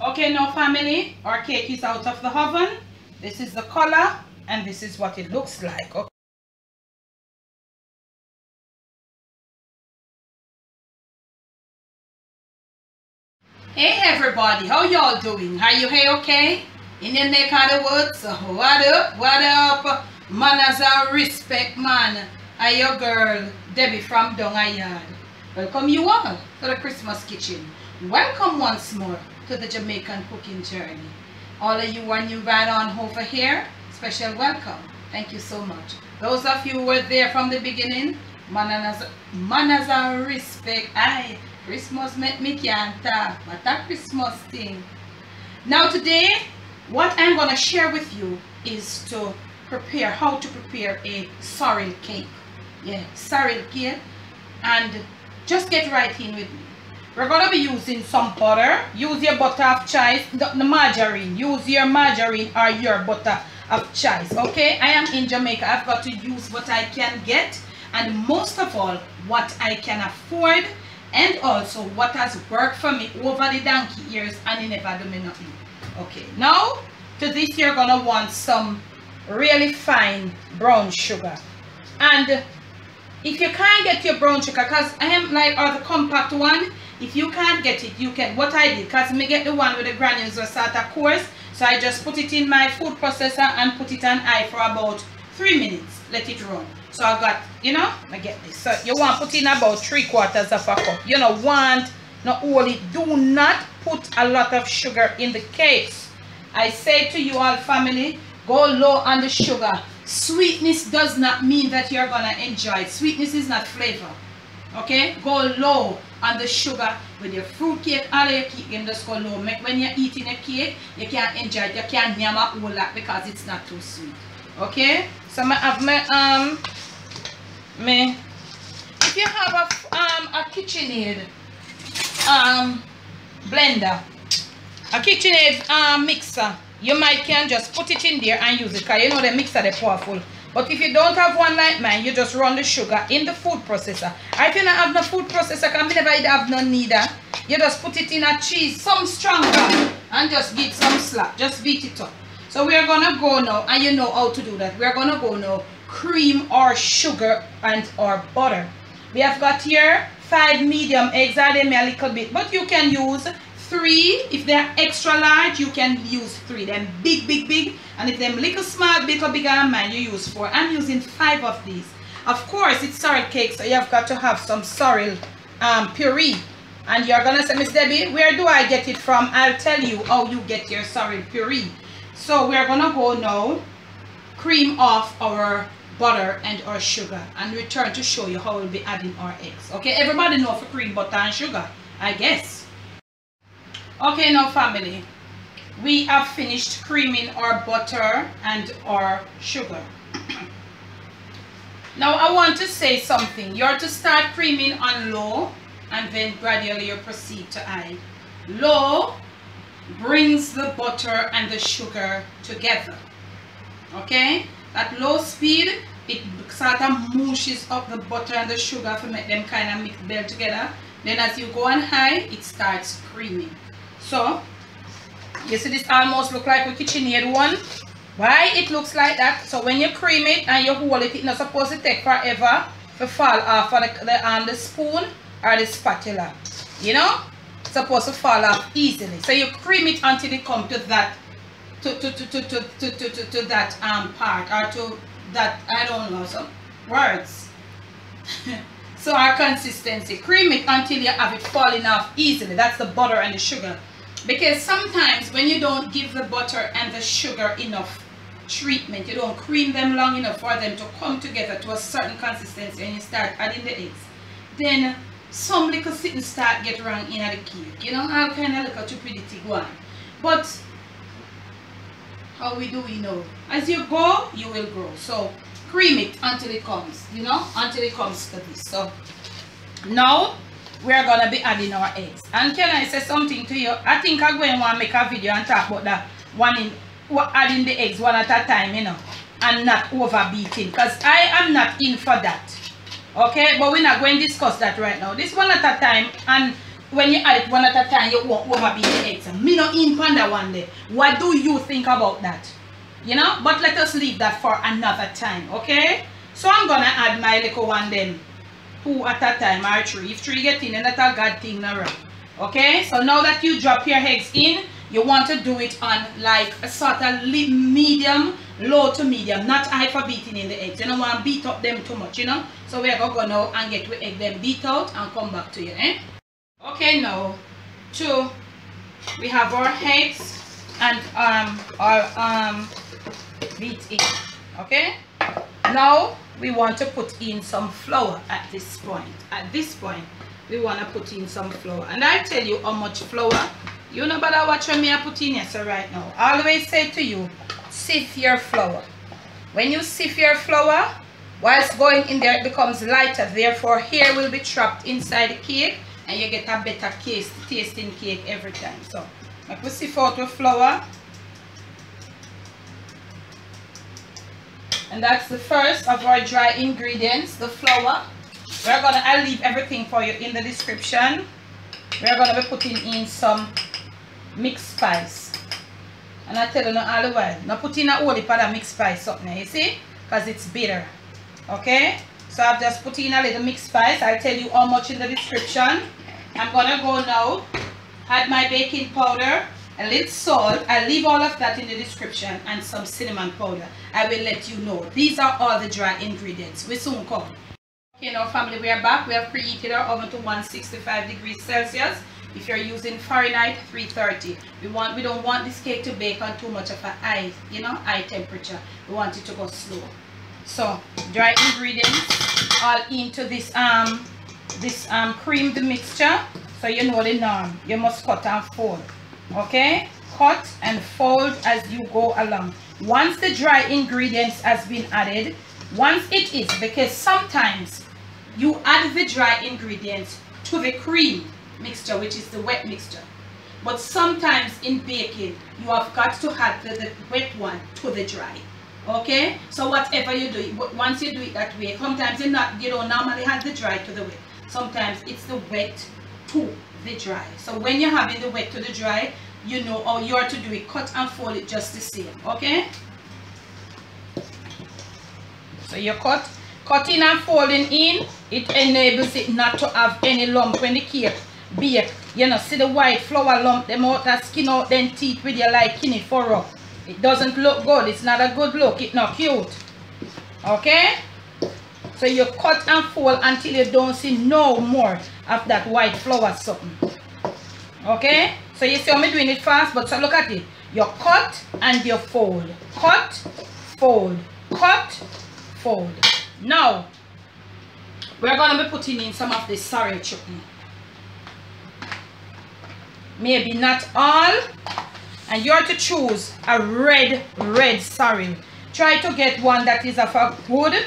Okay, now family, our cake is out of the oven. This is the color and this is what it looks like. Okay. Hey everybody, how y'all doing? Are you hey okay? In the neck of the woods? What up? What up? Manners and respect man. I your girl, Debbie from Dung a Yaad. Welcome you all to the Christmas kitchen. Welcome once more to the Jamaican cooking journey. All of you are new right on over here, special welcome. Thank you so much. Those of you who were there from the beginning, manners, manners and respect. Aye, Christmas make me can't but that Christmas thing. Now today, what I'm going to share with you is to prepare, how to prepare a sorrel cake. Yeah, sorrel cake. And just get right in with me. We're going to be using some butter. Use your butter of choice, the, the margarine. Use your margarine or your butter of choice. Okay, I am in Jamaica. I've got to use what I can get and most of all, what I can afford and also what has worked for me over the donkey years and it never do me nothing. Okay, now to this you're gonna want some really fine brown sugar. And if you can't get your brown sugar, because I am like or the compact one, if you can't get it, you can, what I did, because me get the one with the granules of coarse, so I just put it in my food processor and put it on high for about three minutes, let it run. So I got, you know, I get this. So you want to put in about three quarters of a cup. You know, want, not only, do not put a lot of sugar in the cakes. I say to you all family, go low on the sugar. Sweetness does not mean that you're going to enjoy it. Sweetness is not flavor. Okay? Go low on the sugar with your fruit cake or your cake you just go low. Make, when you're eating a cake, you can't enjoy it. You can't yam because it's not too sweet. Okay? So I have my um me if you have a um a KitchenAid um blender a KitchenAid um mixer you might can just put it in there and use it because you know the mixer they powerful but if you don't have one like mine you just run the sugar in the food processor. You don't have no food processor can never have no neither. You just put it in a cheese some stronger and just give some slap. Just beat it up. So we are gonna go now and you know how to do that. We are gonna go now cream or sugar and or butter. We have got here five medium eggs. I them a little bit? But you can use three. If they're extra large you can use three. Them big big big. And if them little small little bigger mine you use four. I'm using five of these. Of course it's sorrel cake so you have got to have some sorrel um, puree. And you're gonna say miss debbie where do i get it from? I'll tell you how you get your sorrel puree. So we're gonna go now cream off our butter and our sugar. And return to show you how we'll be adding our eggs. Okay everybody know for cream butter and sugar i guess okay now family we have finished creaming our butter and our sugar. Now i want to say something. You're to start creaming on low and then gradually you proceed to high. Low brings the butter and the sugar together. Okay? At low speed it sort of mushes up the butter and the sugar to make them kind of mix well together. Then as you go on high it starts creaming so you see this almost look like a KitchenAid one why it looks like that? So when you cream it and you hold it it's not supposed to take forever to fall off on the, the, on the spoon or the spatula. You know? It's supposed to fall off easily. So you cream it until it come to that to to to to to to to, to, to that um part or to that i don't know some words. So our consistency. Cream it until you have it falling off easily. That's the butter and the sugar because sometimes when you don't give the butter and the sugar enough treatment you don't cream them long enough for them to come together to a certain consistency and you start adding the eggs then some little sitting start get wrong in the cake. You know all kind of little stupidity go on. But how we do we know. As you go you will grow. So cream it until it comes you know until it comes to this. So now we're gonna be adding our eggs and can i say something to you i think i'm going to make a video and talk about that one in adding the eggs one at a time you know and not over beating because i am not in for that okay but we're not going to discuss that right now this one at a time and when you add it one at a time, you won't overbeat the eggs. Me not in panda one day. What do you think about that? You know, but let us leave that for another time, okay? So I'm gonna add my little one then. Two at a time or three. If three get in, then that's a god thing now. Okay, so now that you drop your eggs in, you want to do it on like a sort of medium, low to medium, not high for beating in the eggs. You don't want to beat up them too much, you know. So we're going to go now and get the egg them beat out and come back to you, eh? Okay, now, two, we have our eggs and um our um beat in, okay? Now, we want to put in some flour at this point. At this point, we want to put in some flour. And I tell you how much flour you know better watch when me I put in here so right now. I always say to you, sift your flour. When you sift your flour, whilst going in there it becomes lighter. Therefore, hair will be trapped inside the cake and you get a better taste, tasting cake every time. So, I put sift out the flour. And that's the first of our dry ingredients, the flour. We're gonna, I'll leave everything for you in the description. We're gonna be putting in some mixed spice. And I tell you all the while, not put in a whole heap of mixed spice up there, you see? Because it's bitter. Okay? So I've just put in a little mixed spice. I'll tell you how much in the description. I'm gonna go now, add my baking powder, a little salt. I'll leave all of that in the description and some cinnamon powder. I will let you know. These are all the dry ingredients. We soon come. Okay, now family, we are back. We have preheated our oven to 165 degrees Celsius. If you're using Fahrenheit 330, we want we don't want this cake to bake on too much of a high, you know, high temperature. We want it to go slow. So dry ingredients all into this um this um creamed mixture. So you know the norm. You must cut and fold. Okay? Cut and fold as you go along. Once the dry ingredients has been added, once it is, because sometimes you add the dry ingredients to the cream mixture, which is the wet mixture. But sometimes in baking, you have got to add the, the wet one to the dry. Okay? So whatever you do, once you do it that way, sometimes you not you don't normally have the dry to the wet. Sometimes it's the wet to the dry. So when you're having the wet to the dry, you know how you are to do it. Cut and fold it just the same. Okay? So you cut, cutting and folding in, it enables it not to have any lump when the cake bake. You know, see the white flour lump, them out that skin out then teeth with your like kidney furrow. It doesn't look good. It's not a good look. It's not cute. Okay? So you cut and fold until you don't see no more of that white flour something. Okay? So you see how I'm doing it fast, but so look at it. You cut and you fold. Cut, fold. Cut, fold. Now, we're going to be putting in some of the sorrel chutney maybe not all and you're to choose a red red sorrel try to get one that is of a good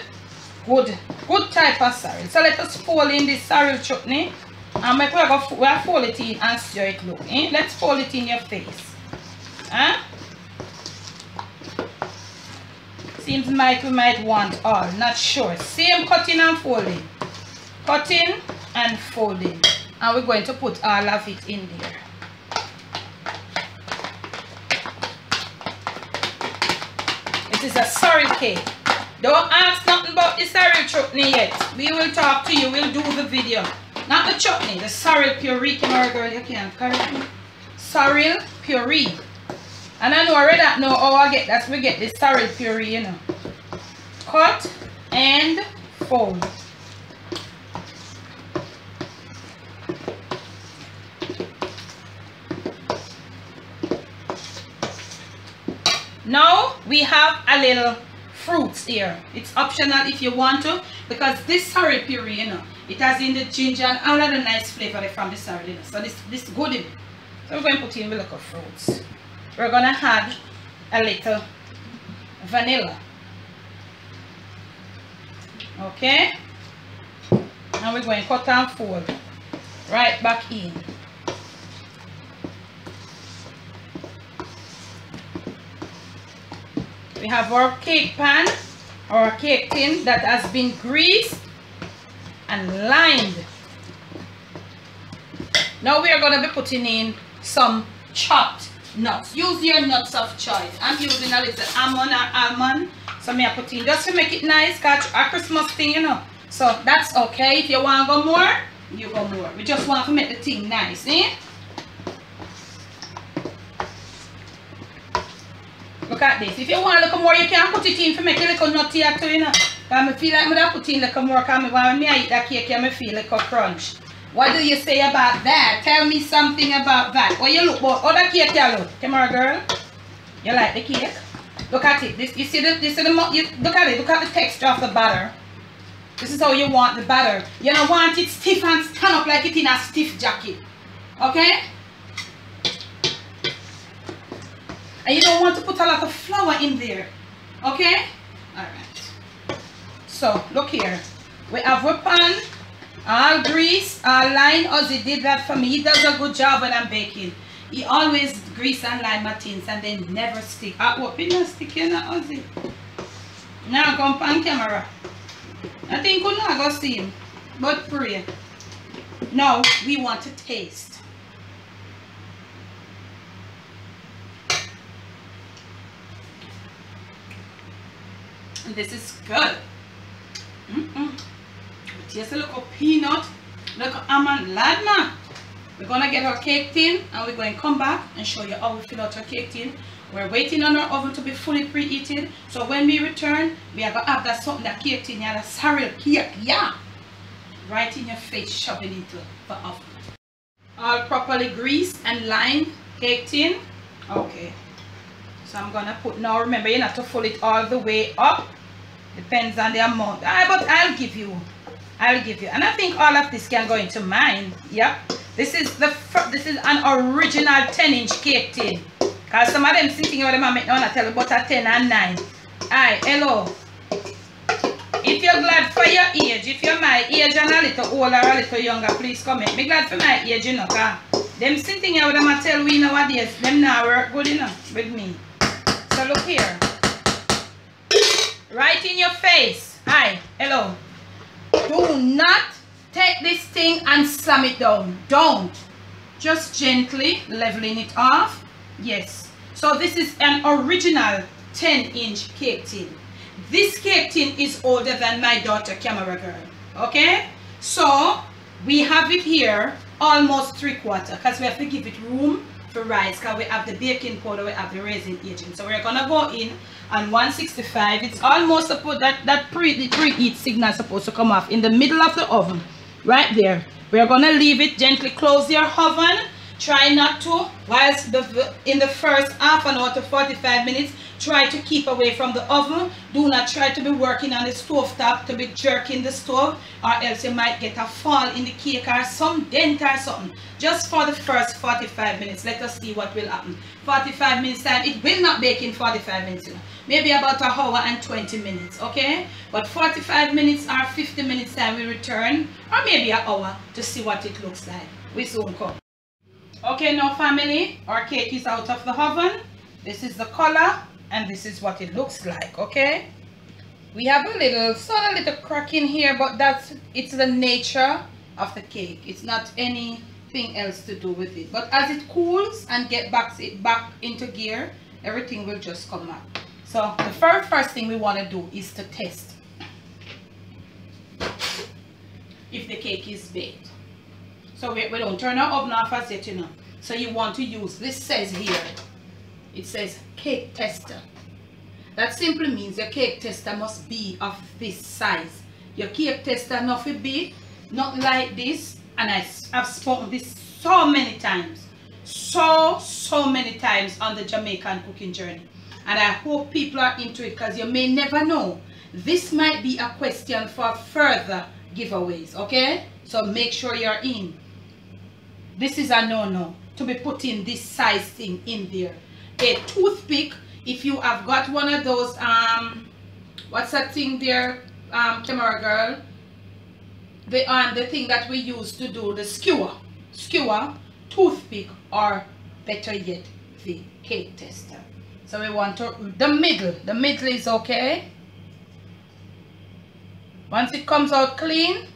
good good type of sorrel so let us fold in this sorrel chutney. And make we go we fold it in and how it look eh? let's fold it in your face. Huh? Seems like we might want all not sure. Same cutting and folding. Cutting and folding. And we're going to put all of it in there. This is a sorrel cake. Don't ask nothing about the sorrel chutney yet. We will talk to you. We'll do the video. Not the chutney, the sorrel puree. On, girl, you can't correct me. Sorrel puree. And I know already that know how I get that. We get the sorrel puree, you know. Cut and fold. Now we have a little fruits here. It's optional if you want to because this sorrel puree, you know, it has in the ginger and all of the nice flavor from the sorrel, you know. So this this good. So we're going to put in a little fruits. We're gonna add a little vanilla. Okay? And we're going to cut and fold right back in. We have our cake pan our cake tin that has been greased and lined Now we are going to be putting in some chopped nuts. Use your nuts of choice. I'm using a little almond or almond. So me I put in just to make it nice. Got a Christmas thing, you know. So that's okay. If you want to go more, you go more. We just want to make the thing nice, eh? Look at this. If you want a little more, you can put it in to make a little nutty too, you know. Because I feel like I'm going to put in a little more because when I eat that cake, I feel like a crunch. What do you say about that? Tell me something about that. What you look oh, about other cake you look? Come on, girl. You like the cake? Look at it. This you see the this is the you, look at it. Look at the texture of the batter. This is how you want the batter. You don't want it stiff and stand up like it in a stiff jacket. Okay? And you don't want to put a lot of flour in there. Okay? Alright. So, look here. We have a pan, all grease, all line. Ozzy did that for me. He does a good job when I'm baking. He always grease and line my things and then never stick. I hope it not stick you know, Ozzy. Now come on camera. I think we're not to see him. But pray. Now, we want to taste. This is good. Mm -mm. Taste a little peanut, little almond ladma. We're gonna get our cake tin and we're going to come back and show you how we fill out our cake tin. We're waiting on our oven to be fully preheated. So when we return, we are gonna have that something that cake tin, yeah, that sorrel cake, yeah. Right in your face, shoving into the oven. All properly greased and lined cake tin. Okay. So I'm gonna put now remember you have to fold it all the way up. Depends on the amount. I, but I'll give you. I'll give you. And I think all of this can go into mine. Yep. This is the this is an original 10 inch cake tin. Cause some of them sitting over them I no tell you about a 10 and 9. Hi, hello. If you're glad for your age, if you're my age and a little older a little younger, please comment. Be glad for my age, you know, cause them sitting here with them I tell we nowadays, them now work good enough with me. Look here. Right in your face. Hi. Hello. Do not take this thing and slam it down. Don't. Just gently leveling it off. Yes. So this is an original 10 inch cake tin. This cake tin is older than my daughter camera girl. Okay. So we have it here almost three quarter because we have to give it room for rice because we have the baking powder we have the raising agent. So we're gonna go in on 165 it's almost supposed that that pre preheat signal supposed to come off in the middle of the oven right there. We're gonna leave it gently. Close your oven try not to whilst the in the first half an hour to 45 minutes try to keep away from the oven. Do not try to be working on the stove top to be jerking the stove or else you might get a fall in the cake or some dent or something. Just for the first 45 minutes let us see what will happen. 45 minutes time it will not bake in 45 minutes you know. maybe about an hour and 20 minutes okay? But 45 minutes or 50 minutes time we return or maybe an hour to see what it looks like. We soon come okay now family our cake is out of the oven. This is the color and this is what it looks like okay? We have a little sort of little crack in here but that's it's the nature of the cake. It's not anything else to do with it. But as it cools and get back back into gear everything will just come out. So the very first thing we want to do is to test if the cake is baked so we, we don't turn our oven off as yet you know so you want to use this says here it says cake tester. That simply means your cake tester must be of this size. Your cake tester not be not like this, and I have spoken this so many times, so, so many times on the Jamaican cooking journey. And I hope people are into it because you may never know. This might be a question for further giveaways, okay? So make sure you're in. This is a no-no to be putting this size thing in there. A toothpick if you have got one of those um what's that thing there um camera girl? The um the thing that we use to do the skewer. Skewer toothpick or better yet the cake tester. So we want to the middle the middle is okay. Once it comes out clean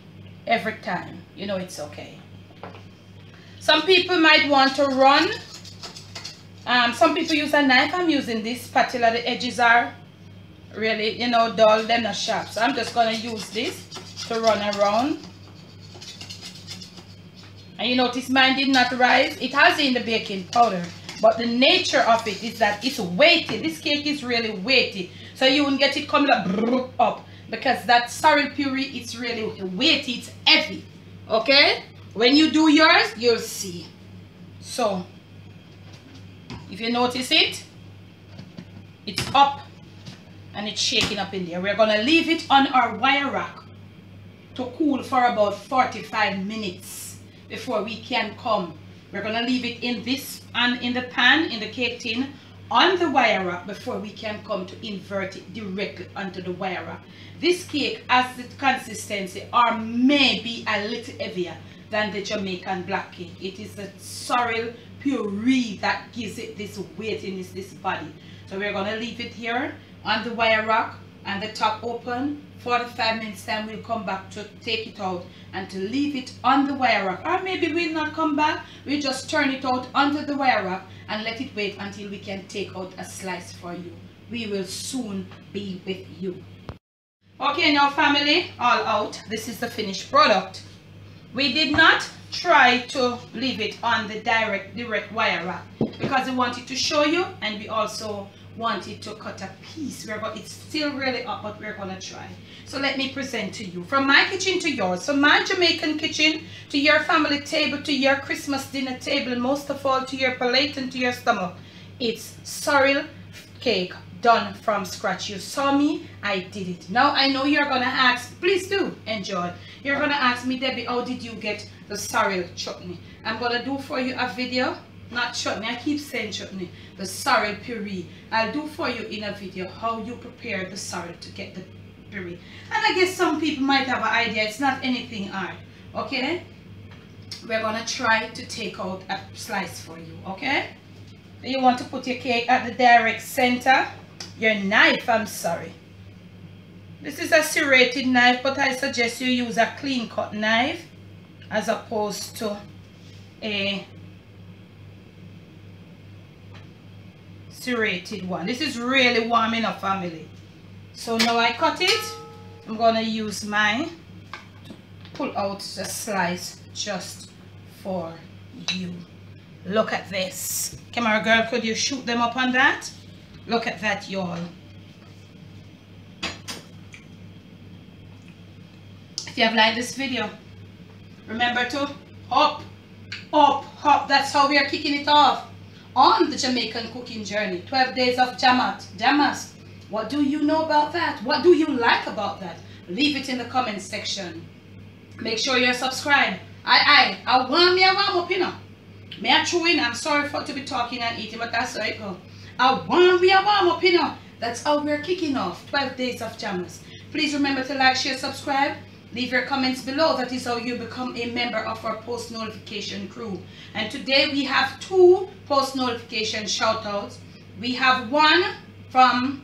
every time you know it's okay Some people might want to run. Um, some people use a knife. I'm using this spatula. The edges are really, you know, dull. They're not sharp. So I'm just going to use this to run around. And you notice mine did not rise. It has in the baking powder. But the nature of it is that it's weighty. This cake is really weighty. So you won't get it coming up, up. Because that sorrel puree, it's really weighty. It's heavy. Okay? When you do yours, you'll see. So, if you notice it, it's up and it's shaking up in there. We're going to leave it on our wire rack to cool for about 45 minutes before we can come. We're going to leave it in this and in the pan, in the cake tin, on the wire rack before we can come to invert it directly onto the wire rack. This cake has the consistency or maybe a little heavier than the Jamaican black cake. It is the sorrel puree that gives it this weightiness, this body. So we're going to leave it here on the wire rack and the top open. 45 minutes time we'll come back to take it out and to leave it on the wire rack. Or maybe we'll not come back. We just turn it out onto the wire rack and let it wait until we can take out a slice for you. We will soon be with you. Okay now family all out. This is the finished product we did not try to leave it on the direct direct wire rack because we wanted to show you and we also wanted to cut a piece. We're going it's still really up but we're gonna try. So let me present to you. From my kitchen to yours. So my jamaican kitchen to your family table to your christmas dinner table and most of all to your plate and to your stomach. It's sorrel cake done from scratch. You saw me i did it. Now i know you're gonna ask please do enjoy. You're gonna ask me debbie how did you get the sorrel chutney? I'm gonna do for you a video not chutney i keep saying chutney the sorrel puree. I'll do for you in a video how you prepare the sorrel to get the puree. And i guess some people might have an idea it's not anything hard okay? We're gonna try to take out a slice for you okay? You want to put your cake at the direct center your knife i'm sorry. This is a serrated knife but i suggest you use a clean cut knife as opposed to a serrated one. This is really warm enough family. So now i cut it. I'm gonna use mine to pull out the slice just for you. Look at this. Camera girl could you shoot them up on that look at that y'all if you have liked this video remember to hop up hop that's how we are kicking it off on the Jamaican cooking journey. 12 days of Jamat. Jammas. What do you know about that? What do you like about that? Leave it in the comment section. Make sure you're subscribed. I, I, I want me, I want more, you know. Me I chewing, I'm sorry for to be talking and eating, but that's how it go. I want want more, you know. That's how we're kicking off 12 days of Jammas. Please remember to like, share, subscribe. Leave your comments below. That is how you become a member of our post notification crew. And today we have two post notification shout outs. We have one from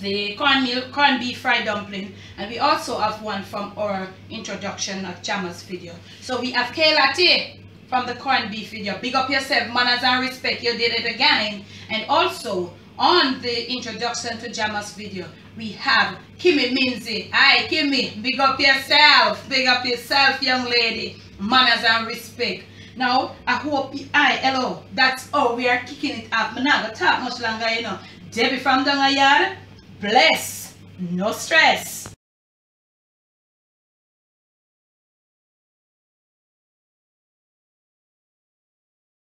the cornmeal, corned beef fried dumpling and we also have one from our introduction of Jamas video. So we have Kayla T from the corned beef video. Big up yourself, manners and respect, you did it again. And also on the introduction to Jammas video, we have Kimmy Minzy. Hi, Kimmy. Big up yourself. Big up yourself, young lady. Manners and respect. Now, I hope, I, hello, that's all we are kicking it up. I'm not going to talk much longer, you know. Debbie from Dung a Yaad, bless, no stress.